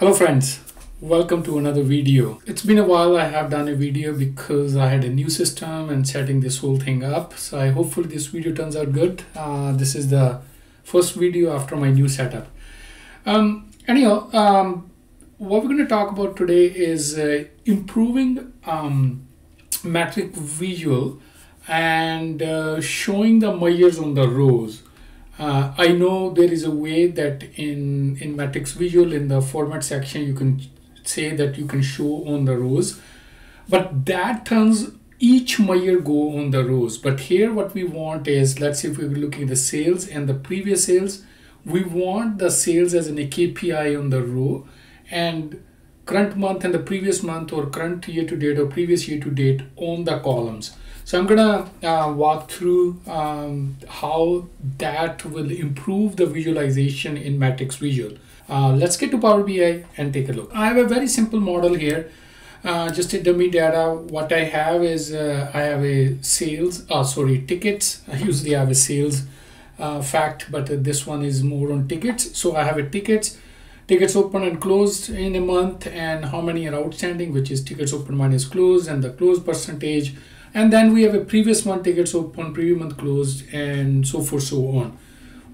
Hello friends, welcome to another video. It's been a while I have done a video because I had a new system and setting this whole thing up. So I hopefully this video turns out good. Uh, this is the first video after my new setup. Um, anyhow, um, what we're going to talk about today is uh, improving um, matrix visual and uh, showing the measures on the rows. Uh, I know there is a way that in, in Matrix Visual in the format section you can say that you can show on the rows but that turns each measure go on the rows but here what we want is let's say if we're looking at the sales and the previous sales we want the sales as an a KPI on the row. And current month and the previous month or current year to date or previous year to date on the columns so I'm gonna uh, walk through um, how that will improve the visualization in Matrix Visual. Uh, let's get to Power BI and take a look. I have a very simple model here. Uh, just a dummy data. What I have is uh, I have a sales, uh, sorry, tickets. I usually have a sales uh, fact, but this one is more on tickets. So I have a tickets tickets open and closed in a month and how many are outstanding which is tickets open minus closed and the close percentage and then we have a previous month tickets open previous month closed and so forth so on.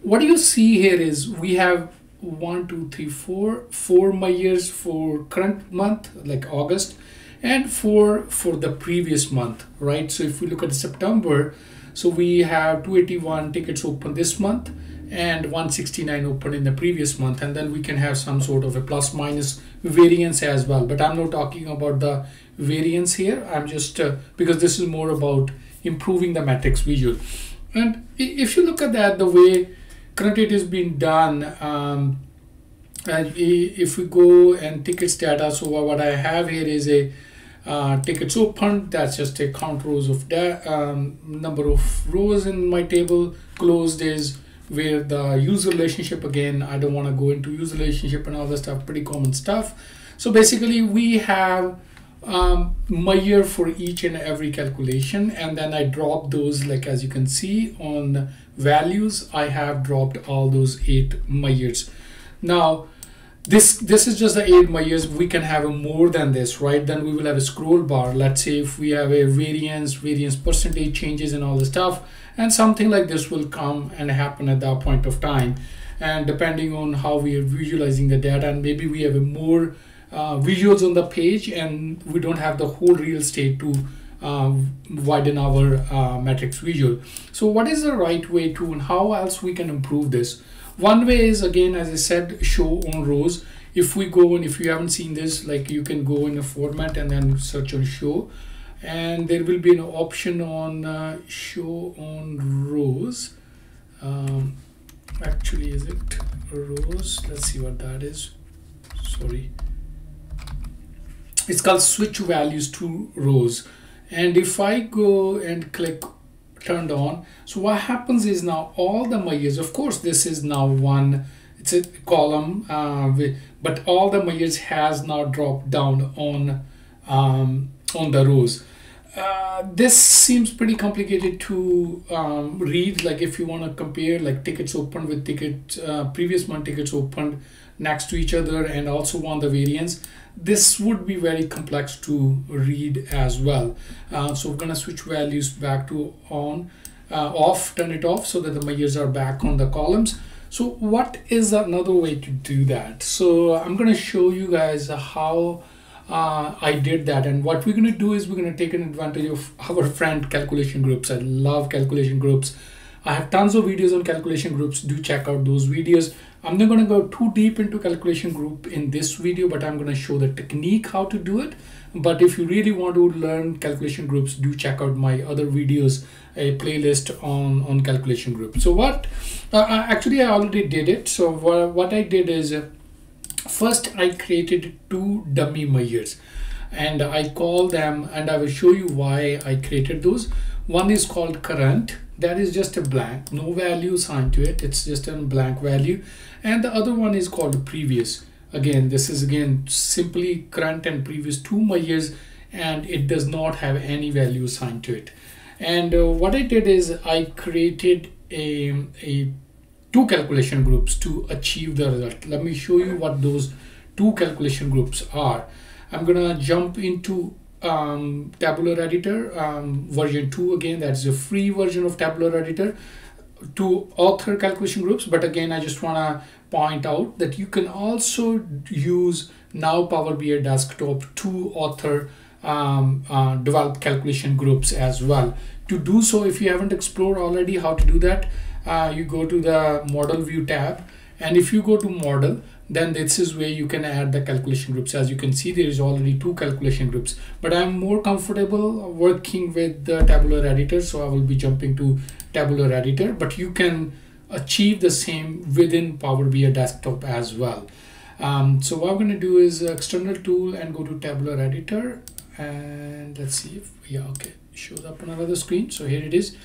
What you see here is we have one two three four four measures for current month like august and four for the previous month right? So if we look at september so we have 281 tickets open this month and 169 open in the previous month. And then we can have some sort of a plus minus variance as well. But i'm not talking about the variance here. I'm just uh, because this is more about improving the matrix visual. And if you look at that the way currently it is being done um, and if we go and tickets data so what i have here is a uh, tickets open that's just a count rows of um, number of rows in my table. Closed is where the user relationship again i don't want to go into user relationship and all that stuff pretty common stuff. So basically we have um, measure for each and every calculation and then I drop those like as you can see on values. I have dropped all those eight measures. Now this this is just the eight measures. We can have a more than this right? Then we will have a scroll bar. Let's say if we have a variance variance percentage changes and all the stuff and something like this will come and happen at that point of time. And depending on how we are visualizing the data and maybe we have a more uh, visuals on the page and we don't have the whole real estate to uh, widen our uh, matrix visual. So what is the right way to and how else we can improve this? One way is again as i said show on rows. If we go and if you haven't seen this like you can go in a format and then search on show. And there will be an option on uh, show on rows. Um, actually is it rows? Let's see what that is. Sorry it's called switch values to rows. And if I go and click turned on so what happens is now all the measures of course this is now one it's a column uh, but all the measures has now dropped down on um, on the rows. Uh, this seems pretty complicated to um, read. Like if you want to compare like tickets open with ticket uh, previous month tickets opened next to each other and also want the variance this would be very complex to read as well. Uh, so we're going to switch values back to on uh, off turn it off so that the measures are back on the columns. So what is another way to do that? So i'm going to show you guys how uh, I did that. And what we're going to do is we're going to take an advantage of our friend calculation groups. I love calculation groups. I have tons of videos on calculation groups. Do check out those videos I'm not going to go too deep into calculation group in this video but I'm going to show the technique how to do it. But if you really want to learn calculation groups do check out my other videos a playlist on on calculation group. So what uh, actually I already did it. So what, what I did is uh, first I created two dummy measures and I call them and I will show you why I created those. One is called current. That is just a blank no value assigned to it. It's just a blank value and the other one is called previous. Again this is again simply current and previous two measures and it does not have any value assigned to it. And uh, what I did is I created a, a two calculation groups to achieve the result. Let me show you what those two calculation groups are. I'm gonna jump into um, tabular editor um, version 2 again. That's a free version of tabular editor to author calculation groups but again I just want to point out that you can also use now Power BI desktop to author um, uh, develop calculation groups as well. To do so if you haven't explored already how to do that uh, you go to the model view tab. And if you go to model then this is where you can add the calculation groups. As you can see there is already two calculation groups. But i'm more comfortable working with the tabular editor so i will be jumping to tabular editor but you can achieve the same within power bi desktop as well. Um, so what i'm going to do is external tool and go to tabular editor and let's see if yeah okay shows up on another screen. So here it is.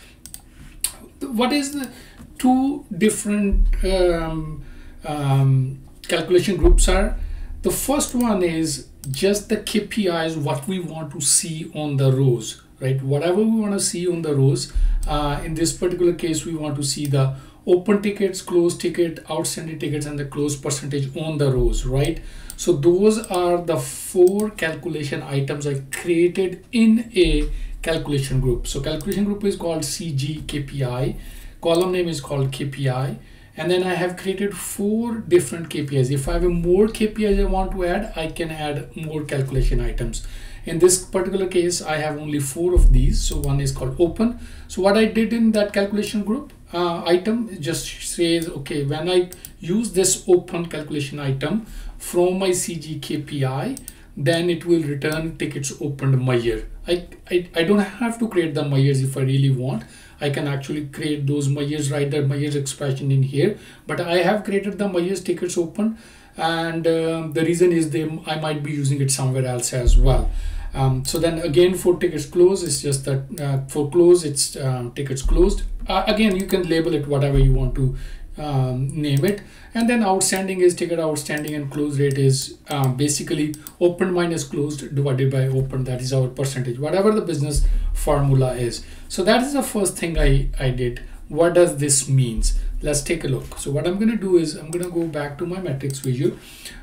What is the two different um, um, calculation groups are. The first one is just the KPIs, what we want to see on the rows, right? Whatever we want to see on the rows. Uh, in this particular case, we want to see the open tickets, closed ticket, outstanding tickets, and the close percentage on the rows, right? So those are the four calculation items I created in a calculation group. So calculation group is called CG KPI. Column name is called KPI and then I have created four different KPIs. If I have more KPIs I want to add, I can add more calculation items. In this particular case, I have only four of these. So one is called open. So what I did in that calculation group uh, item just says, okay, when I use this open calculation item from my CG KPI, then it will return tickets opened measure. I, I, I don't have to create the measures if I really want. I can actually create those measures, write the measures expression in here. But I have created the measures tickets open and uh, the reason is they I might be using it somewhere else as well. Um, so then again for tickets closed. It's just that uh, for close it's um, tickets closed. Uh, again you can label it whatever you want to um, name it. And then outstanding is ticket outstanding and close rate is um, basically open minus closed divided by open. That is our percentage whatever the business formula is. So that is the first thing I, I did. What does this means? Let's take a look. So what I'm gonna do is I'm gonna go back to my matrix visual.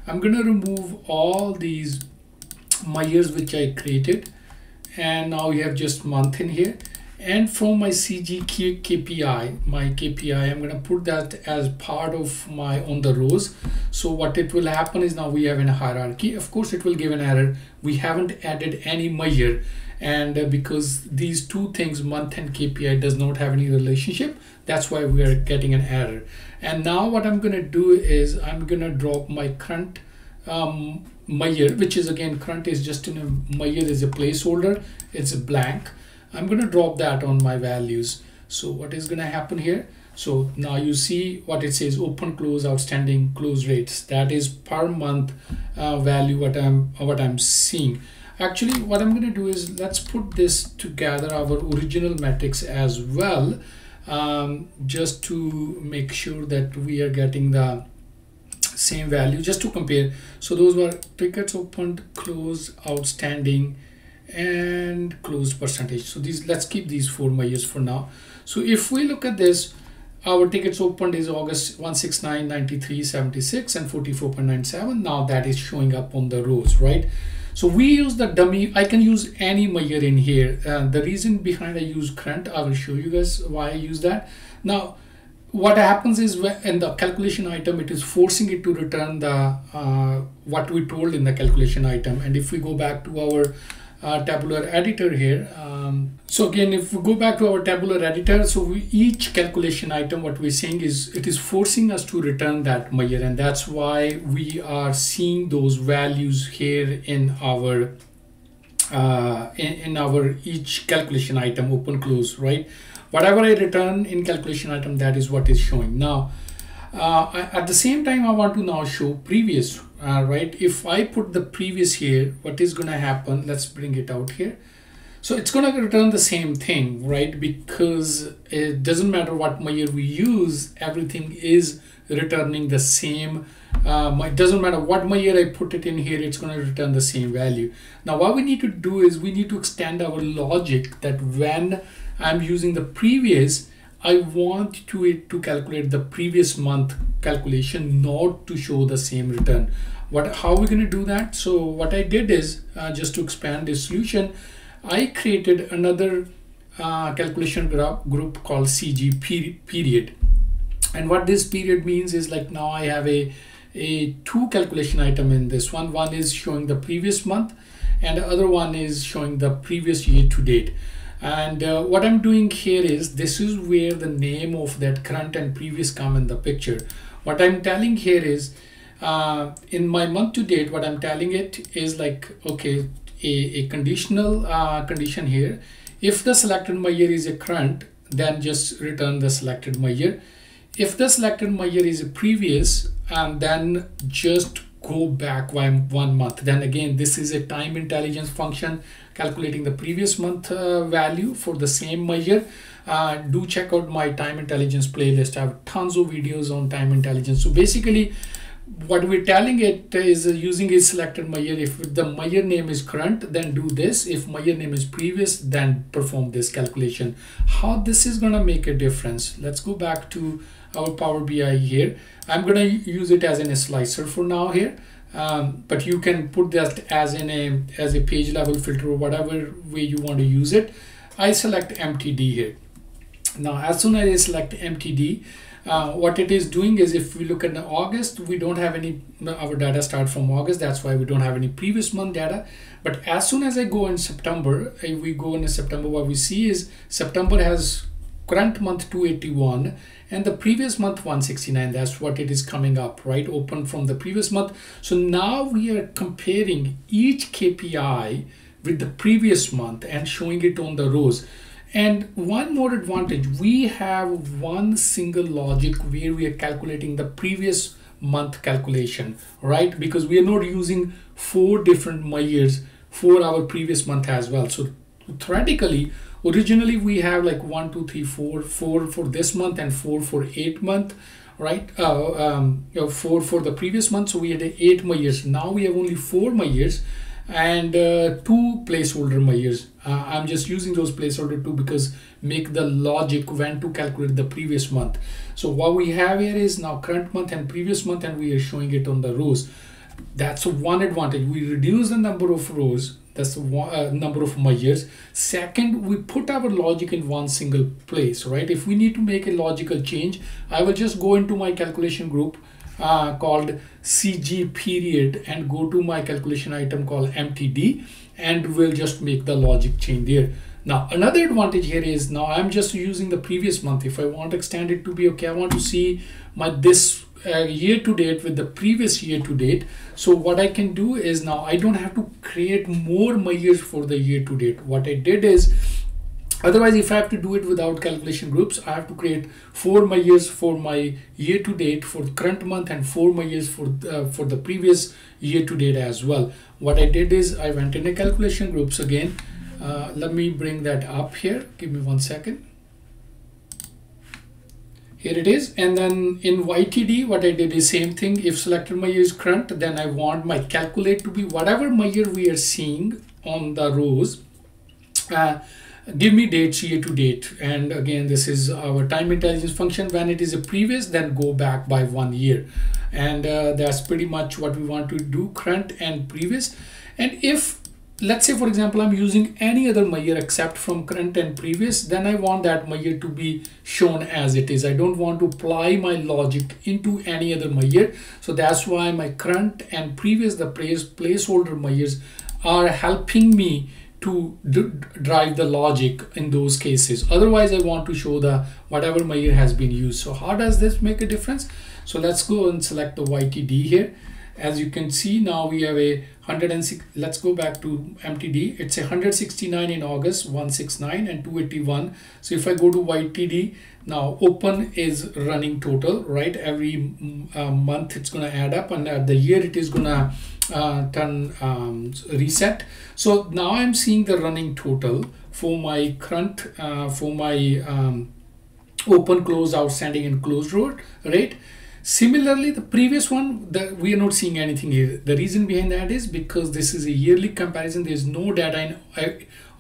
I'm gonna remove all these years which I created and now you have just month in here and from my CG KPI, my KPI, I'm going to put that as part of my on the rows. So what it will happen is now we have in a hierarchy. Of course, it will give an error. We haven't added any measure. And uh, because these two things, month and KPI does not have any relationship, that's why we are getting an error. And now what I'm going to do is I'm going to drop my current um, measure, which is again, current is just in a measure is a placeholder. It's a blank I'm going to drop that on my values. So what is going to happen here? So now you see what it says open close outstanding close rates that is per month uh, value what I'm what I'm seeing actually what I'm going to do is let's put this together our original metrics as well um, just to make sure that we are getting the same value just to compare. So those were tickets opened closed outstanding and closed percentage. So these let's keep these four measures for now. So if we look at this our tickets opened is august 169 93 76 and 44.97 now that is showing up on the rows right? So we use the dummy. I can use any measure in here. Uh, the reason behind i use current i will show you guys why i use that. Now what happens is in the calculation item it is forcing it to return the uh, what we told in the calculation item and if we go back to our uh, tabular editor here. Um, so again, if we go back to our tabular editor, so we, each calculation item, what we're saying is it is forcing us to return that measure. And that's why we are seeing those values here in our uh, in, in our each calculation item, open, close, right? Whatever I return in calculation item, that is what is showing. Now, uh, at the same time, I want to now show previous uh, right? If I put the previous here what is going to happen? Let's bring it out here. So it's going to return the same thing right? Because it doesn't matter what year we use everything is returning the same um, it doesn't matter what year I put it in here it's going to return the same value. Now what we need to do is we need to extend our logic that when I'm using the previous I want to it to calculate the previous month calculation, not to show the same return. What, how are we going to do that? So what I did is uh, just to expand this solution, I created another uh, calculation group called CG period. And what this period means is like now I have a, a two calculation item in this one. One is showing the previous month and the other one is showing the previous year to date. And uh, what I'm doing here is this is where the name of that current and previous come in the picture. What I'm telling here is uh, in my month to date, what I'm telling it is like, okay, a, a conditional uh, condition here. If the selected measure is a current, then just return the selected measure. If the selected measure is a previous, and then just go back one, one month. Then again, this is a time intelligence function calculating the previous month uh, value for the same measure. Uh, do check out my time intelligence playlist. I have tons of videos on time intelligence. So basically, what we're telling it is using a selected measure. If the measure name is current, then do this. If measure name is previous, then perform this calculation. How this is going to make a difference? Let's go back to our Power BI here. I'm going to use it as in a slicer for now here. Um, but you can put that as in a as a page level filter or whatever way you want to use it. I select MTD here. Now, as soon as I select MTD, uh, what it is doing is if we look at the August, we don't have any, our data start from August. That's why we don't have any previous month data. But as soon as I go in September, if we go in September, what we see is September has current month 281 and the previous month 169 that's what it is coming up right open from the previous month so now we are comparing each kpi with the previous month and showing it on the rows and one more advantage, we have one single logic where we are calculating the previous month calculation, right? Because we are not using four different measures for our previous month as well. So theoretically, originally we have like one, two, three, four, four for this month and four for eight month, right? Uh, um, you know, four for the previous month. So we had eight measures. Now we have only four measures and uh, two placeholder measures. Uh, I'm just using those placeholder two because make the logic when to calculate the previous month. So what we have here is now current month and previous month and we are showing it on the rows. That's one advantage. We reduce the number of rows. That's one, uh, number of measures. Second, we put our logic in one single place, right? If we need to make a logical change, I will just go into my calculation group uh, called CG period and go to my calculation item called MTD and we'll just make the logic change there. Now another advantage here is now I'm just using the previous month. If I want to extend it to be okay, I want to see my this uh, year to date with the previous year to date. So what I can do is now I don't have to create more measures for the year to date. What I did is Otherwise, if I have to do it without calculation groups, I have to create four measures for my year to date for the current month and four measures for, uh, for the previous year to date as well. What I did is I went in a calculation groups again. Uh, let me bring that up here. Give me one second. Here it is. And then in YTD, what I did is same thing. If selected measure is current, then I want my calculate to be whatever measure we are seeing on the rows. Uh, give me date year to date and again this is our time intelligence function when it is a previous then go back by one year and uh, that's pretty much what we want to do current and previous and if let's say for example i'm using any other measure except from current and previous then i want that measure to be shown as it is. I don't want to apply my logic into any other measure so that's why my current and previous the place placeholder measures are helping me to drive the logic in those cases. Otherwise i want to show the whatever measure has been used. So how does this make a difference? So let's go and select the ytd here. As you can see now we have a 106 let's go back to mtd it's a 169 in august 169 and 281 so if i go to ytd now open is running total right? Every uh, month it's going to add up and at the year it is going to uh, turn um, reset. So now i'm seeing the running total for my current uh, for my um, open close outstanding and closed road right Similarly, the previous one, the, we are not seeing anything here. The reason behind that is because this is a yearly comparison. There is no data in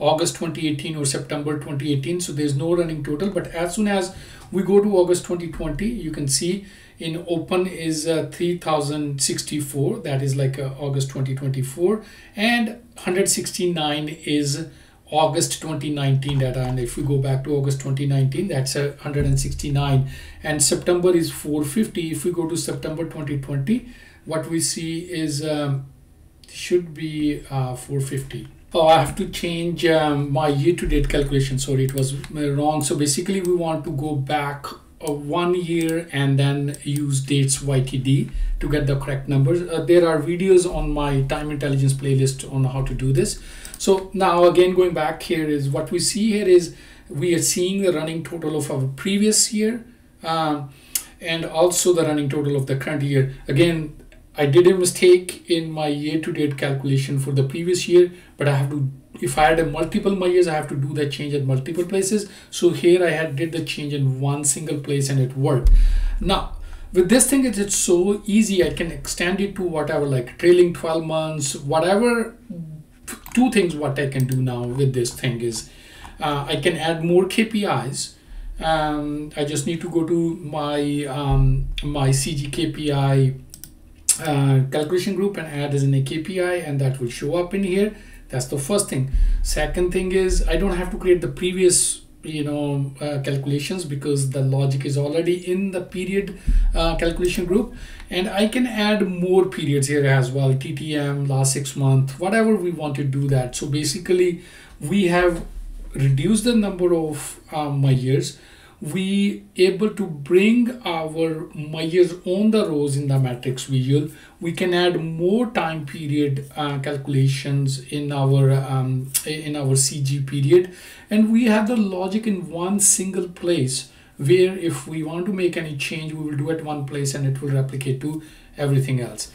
August 2018 or September 2018 so there's no running total but as soon as we go to August 2020 you can see in open is uh, 3064 that is like uh, August 2024 and 169 is August 2019 data. And if we go back to August 2019 that's 169 and September is 450 if we go to September 2020 what we see is um, should be uh, 450 oh I have to change um, my year-to-date calculation. Sorry it was wrong. So basically we want to go back uh, one year and then use dates YTD to get the correct numbers. Uh, there are videos on my time intelligence playlist on how to do this so now again, going back here is what we see here is we are seeing the running total of our previous year um, and also the running total of the current year. Again, I did a mistake in my year-to-date calculation for the previous year, but I have to, if I had a multiple measures, I have to do that change at multiple places. So here I had did the change in one single place and it worked. Now, with this thing, it's, so easy. I can extend it to whatever, like trailing 12 months, whatever two things what I can do now with this thing is uh, I can add more KPIs. Um, I just need to go to my um, my CG KPI uh, calculation group and add as an a KPI and that will show up in here. That's the first thing. Second thing is I don't have to create the previous you know uh, calculations because the logic is already in the period uh, calculation group. And I can add more periods here as well TTM last six month whatever we want to do that. So basically we have reduced the number of um, measures we able to bring our measures on the rows in the matrix visual. We can add more time period uh, calculations in our um, in our cg period. And we have the logic in one single place where if we want to make any change we will do it one place and it will replicate to everything else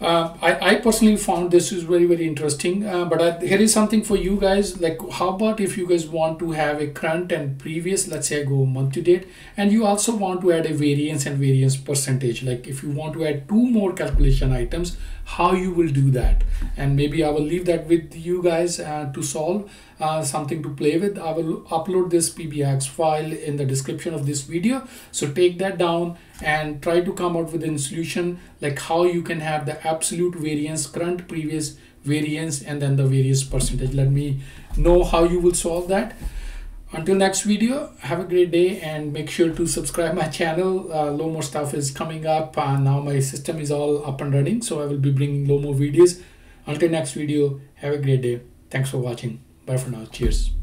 uh, I, I personally found this is very very interesting uh, but I, here is something for you guys. Like how about if you guys want to have a current and previous let's say I go month to date and you also want to add a variance and variance percentage. Like if you want to add two more calculation items how you will do that. And maybe I will leave that with you guys uh, to solve uh, something to play with. I will upload this PBIX file in the description of this video. So take that down and try to come out with a solution like how you can have the absolute variance current previous variance and then the variance percentage. Let me know how you will solve that until next video have a great day and make sure to subscribe my channel. Uh, low more stuff is coming up. Uh, now my system is all up and running so i will be bringing low more videos. Until next video have a great day. Thanks for watching. Bye for now. Cheers